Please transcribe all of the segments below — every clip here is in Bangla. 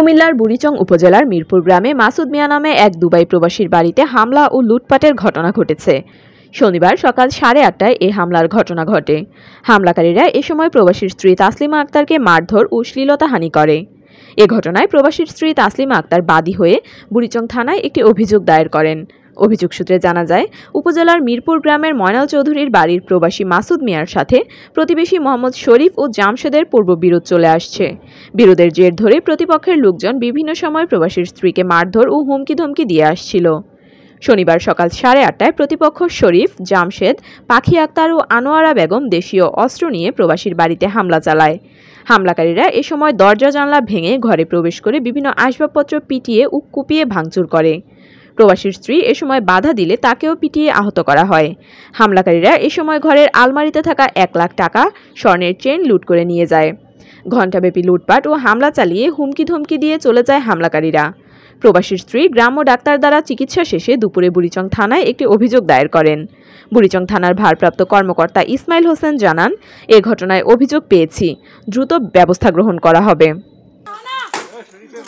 কুমিল্লার বুড়িচং উপজেলার মিরপুর গ্রামে মাসুদ মিয়া নামে এক দুবাই প্রবাসীর বাড়িতে হামলা ও লুটপাটের ঘটনা ঘটেছে। শনিবার সকাল সাড়ে আটটায় এ হামলার ঘটনা ঘটে। হামলাকারীরা এ সময় প্রবাসীর স্ত্রী তাসলিমা আক্তারকে মারধর ও শ্লীলতা হানি করে। এ ঘটনায় প্রবাসীর স্ত্রী তাসলিমা আক্তার বাদী হয়ে বুড়িচং থানায় একটি অভিযোগ দায়ের করেন। অভিযোগ সূত্রে জানা যায়, উপজেলার মিরপুর গ্রামের ময়নাল চৌধুরীর বাড়ির প্রবাসী মাসুদ মিয়ার সাথে প্রতিবেশী মোহাম্মদ শরীফ ও জামশেদের পূর্ব বিরোধ চলে আসছে। বিরোধের জের ধরে প্রতিপক্ষের লোকজন বিভিন্ন সময় প্রবাসীর স্ত্রীকে মারধর ও হুমকি ধমকি দিয়ে আসছিল। শনিবার সকাল সাড়ে আটটায় প্রতিপক্ষ শরীফ, জামশেদ, পাখি আক্তার ও আনোয়ারা বেগম দেশীয় অস্ত্র নিয়ে প্রবাসীর বাড়িতে হামলা চালায়। হামলাকারীরা এ সময় দরজা জানলা ভেঙে ঘরে প্রবেশ করে বিভিন্ন আসবাবপত্র পিটিয়ে ও কুপিয়ে ভাঙচুর করে। প্রবাসীর স্ত্রী এ সময় বাধা দিলে তাকেও পিটিয়ে আহত করা হয়। হামলাকারীরা এ সময় ঘরের আলমারিতে থাকা এক লাখ টাকা স্বর্ণের চেন লুট করে নিয়ে যায়। ঘণ্টাব্যাপী লুটপাট ও হামলা চালিয়ে হুমকি ধমকি দিয়ে চলে যায় হামলাকারীরা। প্রবাসীর স্ত্রী গ্রাম্য ডাক্তার দ্বারা চিকিৎসা শেষে দুপুরে বুড়িচং থানায় একটি অভিযোগ দায়ের করেন। বুড়িচং থানার ভারপ্রাপ্ত কর্মকর্তা ইসমাইল হোসেন জানান, এ ঘটনায় অভিযোগ পেয়েছি। দ্রুত ব্যবস্থা গ্রহণ করা হবে।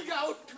Julia out.